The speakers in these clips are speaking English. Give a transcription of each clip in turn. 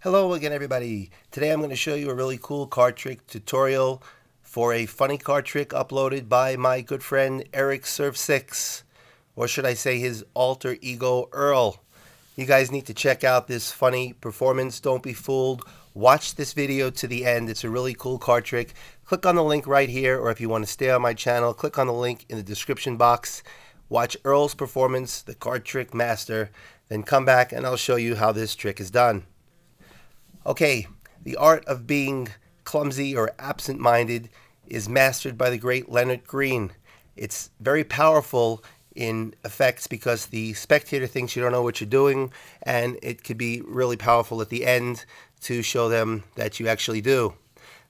Hello again everybody. Today I'm going to show you a really cool card trick tutorial for a funny card trick uploaded by my good friend Eric Surf 6 or should I say his alter ego Earl. You guys need to check out this funny performance. Don't be fooled. Watch this video to the end. It's a really cool card trick. Click on the link right here or if you want to stay on my channel, click on the link in the description box. Watch Earl's performance, the card trick master, then come back and I'll show you how this trick is done. Okay, the art of being clumsy or absent-minded is mastered by the great Leonard Green. It's very powerful in effects because the spectator thinks you don't know what you're doing and it could be really powerful at the end to show them that you actually do.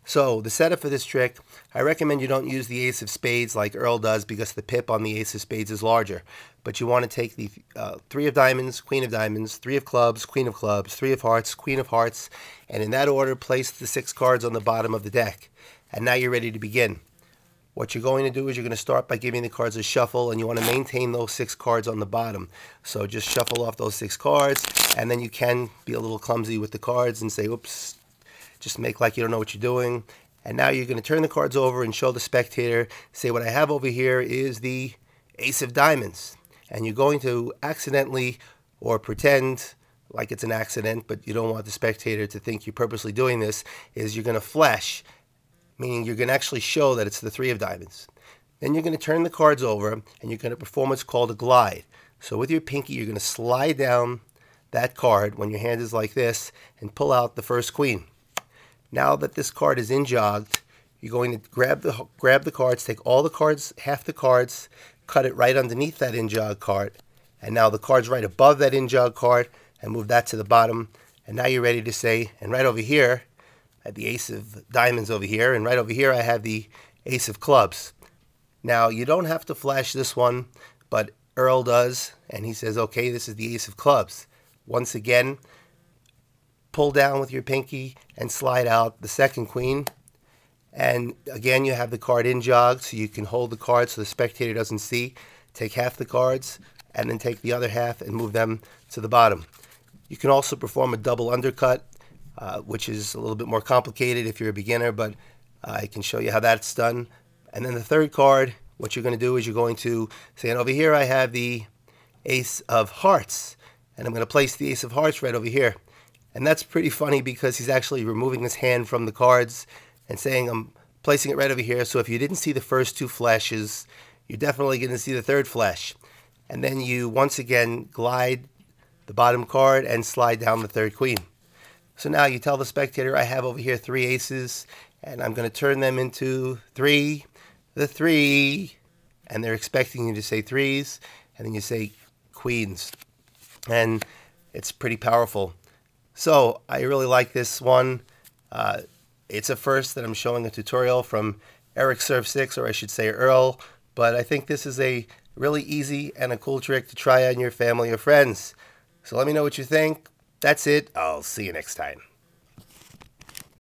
So the setup for this trick, I recommend you don't use the ace of spades like Earl does because the pip on the ace of spades is larger. But you want to take the uh, three of diamonds, queen of diamonds, three of clubs, queen of clubs, three of hearts, queen of hearts, and in that order place the six cards on the bottom of the deck. And now you're ready to begin. What you're going to do is you're going to start by giving the cards a shuffle and you want to maintain those six cards on the bottom. So just shuffle off those six cards and then you can be a little clumsy with the cards and say, oops, just make like you don't know what you're doing. And now you're going to turn the cards over and show the spectator, say what I have over here is the ace of diamonds. And you're going to accidentally or pretend like it's an accident, but you don't want the spectator to think you're purposely doing this, is you're going to flash, meaning you're going to actually show that it's the three of diamonds. Then you're going to turn the cards over and you're going to perform what's called a glide. So with your pinky, you're going to slide down that card when your hand is like this and pull out the first queen. Now that this card is in-jogged, you're going to grab the grab the cards, take all the cards, half the cards, cut it right underneath that in-jog card, and now the card's right above that in-jog card, and move that to the bottom. And now you're ready to say, and right over here, I have the ace of diamonds over here, and right over here I have the ace of clubs. Now you don't have to flash this one, but Earl does, and he says, okay, this is the ace of clubs. Once again, pull down with your pinky and slide out the second queen. And again, you have the card in jog, so you can hold the card so the spectator doesn't see. Take half the cards, and then take the other half and move them to the bottom. You can also perform a double undercut, uh, which is a little bit more complicated if you're a beginner, but uh, I can show you how that's done. And then the third card, what you're going to do is you're going to say, and over here I have the ace of hearts, and I'm going to place the ace of hearts right over here. And that's pretty funny because he's actually removing his hand from the cards and saying, I'm placing it right over here. So if you didn't see the first two flashes, you're definitely going to see the third flash. And then you once again glide the bottom card and slide down the third queen. So now you tell the spectator, I have over here three aces, and I'm going to turn them into three, the three, and they're expecting you to say threes, and then you say queens. And it's pretty powerful. So I really like this one. Uh, it's a first that I'm showing a tutorial from Eric Surf 6, or I should say Earl, but I think this is a really easy and a cool trick to try on your family or friends. So let me know what you think. That's it. I'll see you next time.